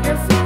photography